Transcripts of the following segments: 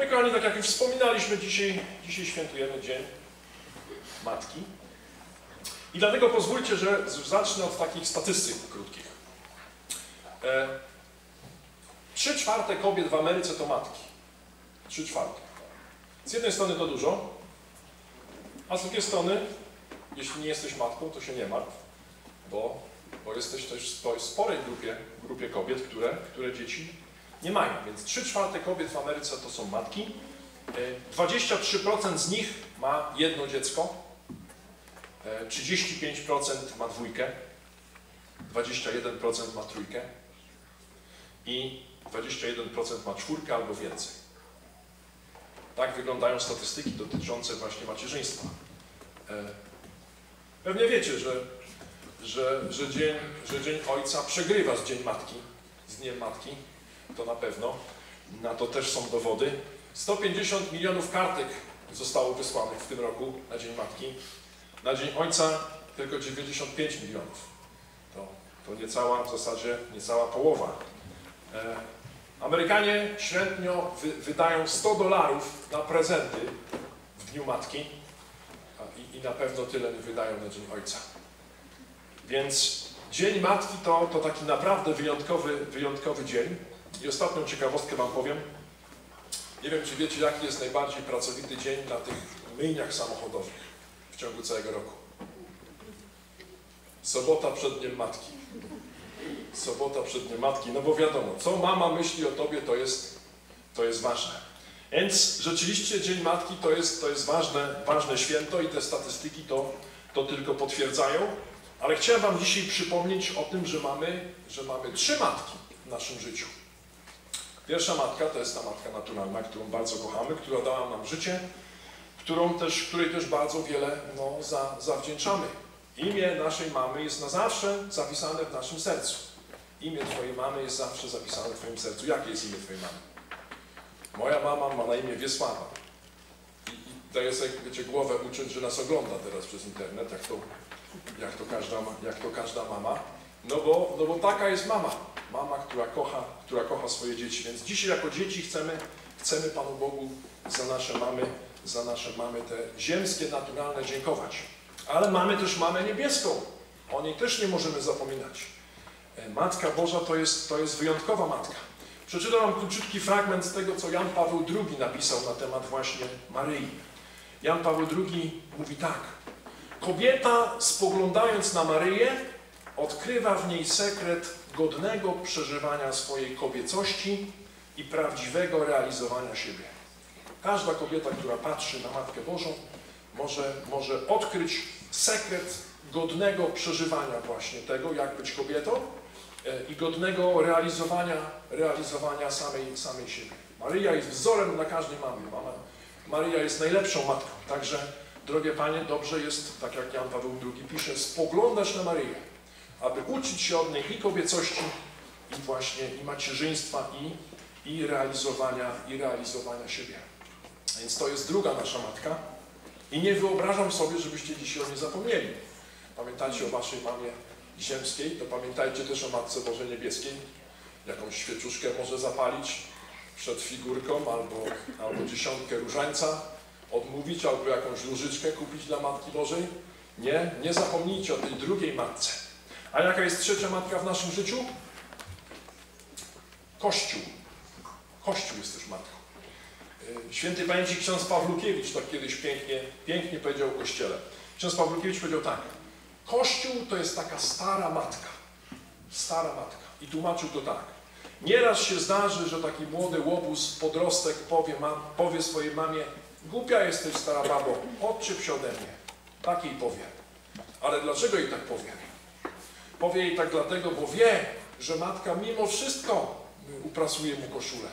No i kochani, tak jak już wspominaliśmy, dzisiaj, dzisiaj świętujemy Dzień Matki. I dlatego pozwólcie, że zacznę od takich statystyk krótkich. E, Trzy czwarte kobiet w Ameryce to matki. Trzy czwarte. Z jednej strony to dużo, a z drugiej strony, jeśli nie jesteś matką, to się nie martw, bo, bo jesteś też w sporej grupie, grupie kobiet, które, które dzieci nie mają. Więc 3 czwarte kobiet w Ameryce to są matki. E, 23% z nich ma jedno dziecko, e, 35% ma dwójkę, 21% ma trójkę i 21% ma czwórkę albo więcej. Tak wyglądają statystyki dotyczące właśnie macierzyństwa. E, Pewnie wiecie, że, że, że, dzień, że Dzień Ojca przegrywa z Dzień Matki, z Dniem Matki, to na pewno. Na to też są dowody. 150 milionów kartek zostało wysłanych w tym roku na Dzień Matki. Na Dzień Ojca tylko 95 milionów. To, to niecała, w zasadzie niecała połowa. E, Amerykanie średnio wy, wydają 100 dolarów na prezenty w Dniu Matki i, i na pewno tyle nie wydają na Dzień Ojca. Więc Dzień Matki to, to taki naprawdę wyjątkowy, wyjątkowy dzień. I ostatnią ciekawostkę Wam powiem. Nie wiem, czy wiecie, jaki jest najbardziej pracowity dzień na tych myjniach samochodowych w ciągu całego roku. Sobota przed Dniem Matki. Sobota przed Dniem Matki, no bo wiadomo, co mama myśli o Tobie, to jest, to jest ważne. Więc rzeczywiście Dzień Matki to jest, to jest ważne, ważne święto i te statystyki to, to tylko potwierdzają. Ale chciałem Wam dzisiaj przypomnieć o tym, że mamy, że mamy trzy matki w naszym życiu. Pierwsza matka to jest ta matka naturalna, którą bardzo kochamy, która dała nam życie, którą też, której też bardzo wiele no, za, zawdzięczamy. Imię naszej mamy jest na zawsze zapisane w naszym sercu. Imię Twojej mamy jest zawsze zapisane w Twoim sercu. Jakie jest imię Twojej mamy? Moja mama ma na imię Wiesława. I, i daję sobie, wiecie, głowę uczyć, że nas ogląda teraz przez internet, jak to, jak to, każda, jak to każda mama. No bo, no bo taka jest mama. Mama, która kocha, która kocha swoje dzieci. Więc dzisiaj jako dzieci chcemy, chcemy Panu Bogu za nasze mamy, za nasze mamy te ziemskie, naturalne dziękować. Ale mamy też mamę niebieską. O niej też nie możemy zapominać. Matka Boża to jest, to jest wyjątkowa matka. Przeczytam Wam króciutki fragment z tego, co Jan Paweł II napisał na temat właśnie Maryi. Jan Paweł II mówi tak. Kobieta, spoglądając na Maryję, odkrywa w niej sekret godnego przeżywania swojej kobiecości i prawdziwego realizowania siebie. Każda kobieta, która patrzy na Matkę Bożą, może, może odkryć sekret godnego przeżywania właśnie tego, jak być kobietą i godnego realizowania, realizowania samej, samej siebie. Maryja jest wzorem dla każdej mamy. Mama, Maryja jest najlepszą matką. Także, drogie Panie, dobrze jest, tak jak Jan Paweł II pisze, spoglądać na Maryję, aby uczyć się od niej i kobiecości, i właśnie i macierzyństwa, i, i, realizowania, i realizowania siebie. Więc to jest druga nasza matka. I nie wyobrażam sobie, żebyście dzisiaj o niej zapomnieli. Pamiętacie o waszej mamie ziemskiej, to pamiętajcie też o Matce Bożej Niebieskiej. Jakąś świeczuszkę może zapalić przed figurką, albo, albo dziesiątkę różańca odmówić, albo jakąś różyczkę kupić dla Matki Bożej. Nie, nie zapomnijcie o tej drugiej matce. A jaka jest trzecia matka w naszym życiu? Kościół. Kościół jest też matką. Święty pamięci ksiądz Pawlukiewicz tak kiedyś pięknie, pięknie powiedział o Kościele. Ksiądz Pawlukiewicz powiedział tak. Kościół to jest taka stara matka. Stara matka. I tłumaczył to tak. Nieraz się zdarzy, że taki młody łobuz, podrostek powie, mam, powie swojej mamie głupia jesteś, stara babo, odczep się ode mnie. Tak jej powie. Ale dlaczego jej tak powie? Powie jej tak dlatego, bo wie, że matka mimo wszystko uprasuje mu koszulę.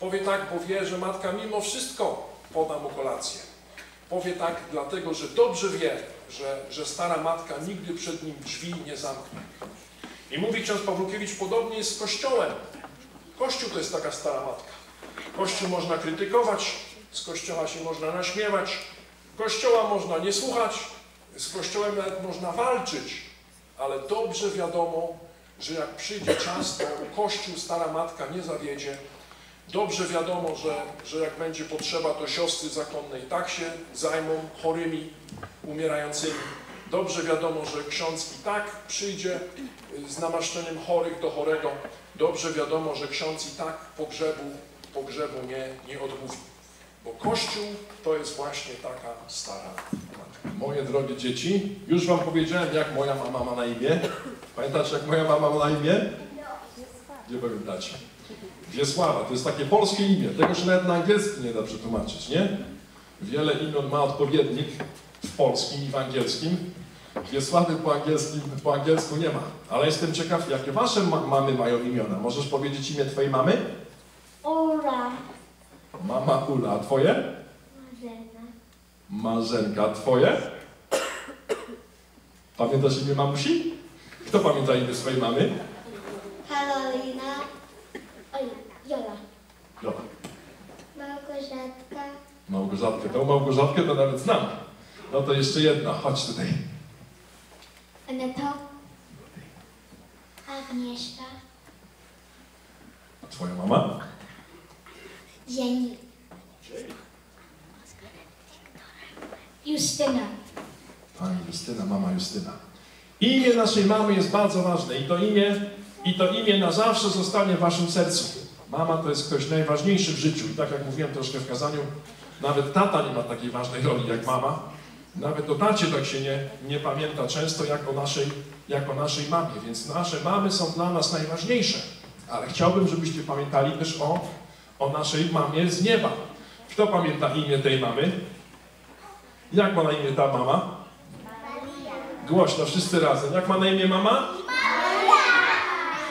Powie tak, bo wie, że matka mimo wszystko poda mu kolację. Powie tak dlatego, że dobrze wie, że, że stara matka nigdy przed nim drzwi nie zamknie. I mówi ksiądz Pawłukiewicz, podobnie jest z Kościołem. Kościół to jest taka stara matka. Kościół można krytykować, z Kościoła się można naśmiewać, Kościoła można nie słuchać, z Kościołem nawet można walczyć, ale dobrze wiadomo, że jak przyjdzie czas, to Kościół, stara matka nie zawiedzie, Dobrze wiadomo, że, że jak będzie potrzeba, to siostry zakonne i tak się zajmą chorymi, umierającymi. Dobrze wiadomo, że ksiądz i tak przyjdzie y, z namaszczeniem chorych do chorego. Dobrze wiadomo, że ksiądz i tak pogrzebu, pogrzebu nie, nie odmówi. Bo Kościół to jest właśnie taka stara matka. Moje drogie dzieci, już Wam powiedziałem, jak moja mama ma na imię. Pamiętacie, jak moja mama ma na imię? Gdzie pamiętacie? Wiesława, to jest takie polskie imię. Tego się nawet na angielski nie da przetłumaczyć, nie? Wiele imion ma odpowiednik w polskim i w angielskim. Wiesławy po, angielskim, po angielsku nie ma. Ale jestem ciekaw, jakie wasze ma mamy mają imiona. Możesz powiedzieć imię twojej mamy? Mama Ula, a twoje? Marzena. Marzenka, twoje? Pamiętasz imię mamusi? Kto pamięta imię swojej mamy? Karolina. Oj, Jola. Dobra. Małgorzatka. Małgorzatkę. Tą Małgorzatkę to nawet znam. No to jeszcze jedna, chodź tutaj. Aneto. Agnieszka. A twoja mama? Dzień. Justyna. Pani Justyna, mama Justyna. Imię naszej mamy jest bardzo ważne i to imię, i to imię na zawsze zostanie w waszym sercu. Mama to jest ktoś najważniejszy w życiu. I tak jak mówiłem troszkę w kazaniu, nawet tata nie ma takiej ważnej roli jak mama. Nawet o tacie tak się nie, nie pamięta często jak o, naszej, jak o naszej mamie. Więc nasze mamy są dla nas najważniejsze. Ale chciałbym, żebyście pamiętali też o, o naszej mamie z nieba. Kto pamięta imię tej mamy? Jak ma na imię ta mama? Głośno, wszyscy razem. Jak ma na imię mama?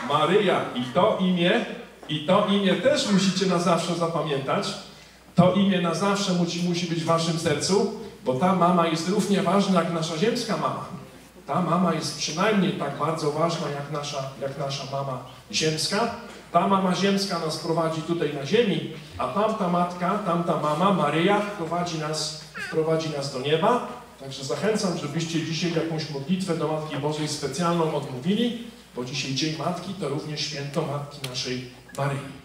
Maryja! Maryja. I to imię, i to imię też musicie na zawsze zapamiętać. To imię na zawsze musi, musi być w waszym sercu, bo ta mama jest równie ważna jak nasza ziemska mama. Ta mama jest przynajmniej tak bardzo ważna jak nasza, jak nasza mama ziemska. Ta mama ziemska nas prowadzi tutaj na ziemi, a tamta matka, tamta mama, Maryja, prowadzi nas, prowadzi nas do nieba. Także zachęcam, żebyście dzisiaj jakąś modlitwę do Matki Bożej specjalną odmówili, bo dzisiaj Dzień Matki to również święto Matki naszej Maryi.